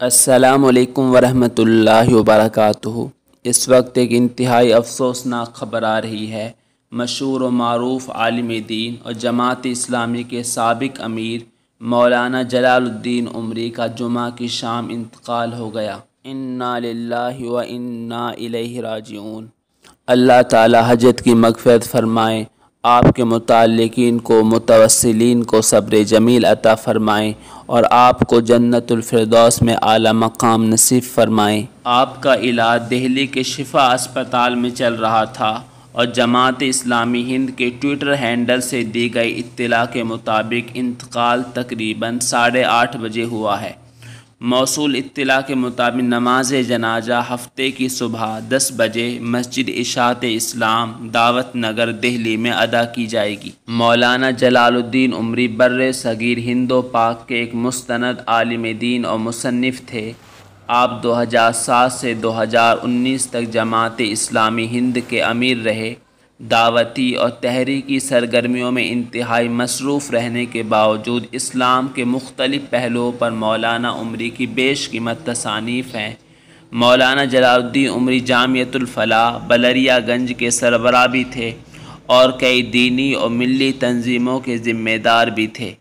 असलकम वरहमतुल्लाहि वबरकातुहु इस वक्त एक इंतहाई अफसोसनाक ख़बर आ रही है। मशहूर व मरूफ आलम दीन और जमात इस्लामी के सबक अमीर मौलाना जलालुद्दीन उमरी का जुमा की शाम इंतकाल हो गया। इन्ना व इन्ना अल्लाह ताला हजत की मगफरत फ़रमाएँ आपके मुतलिन को मुतवसलिन को सब्र जमील अता फ़रमाएँ और आपको जन्नतफरदौस में आला मकाम नसीब फ़रमाएँ। आपका इलाज दिल्ली के शिफा अस्पताल में चल रहा था और जमात इस्लामी हिंद के ट्विटर हैंडल से दी गई इत्तला के मुताबिक इंतकाल तकरीबन साढ़े आठ बजे हुआ है। मौसू इत्तला के मुताबिक नमाज़ जनाजा हफ़्ते की सुबह दस बजे मस्जिद इशात इस्लाम दावत नगर दिल्ली में अदा की जाएगी। मौलाना जलालुद्दीन उमरी बर्र सग़ीर हिंदो पाक के एक मुस्ंद आलिम दीन और मुसनफ़ थे। आप 2007 से 2019 तक जमात इस्लामी हिंद के अमीर रहे। दावती और तहरीकी सरगर्मियों में इंतहाई मसरूफ़ रहने के बावजूद इस्लाम के मुख्तलिफ़ पहलुओं पर मौलाना उमरी की बेशकीमत तसानीफ़ हैं। मौलाना जलालुद्दीन उमरी बलरिया गंज के सरबरा भी थे और कई दीनी और मिली तंजीमों के ज़िम्मेदार भी थे।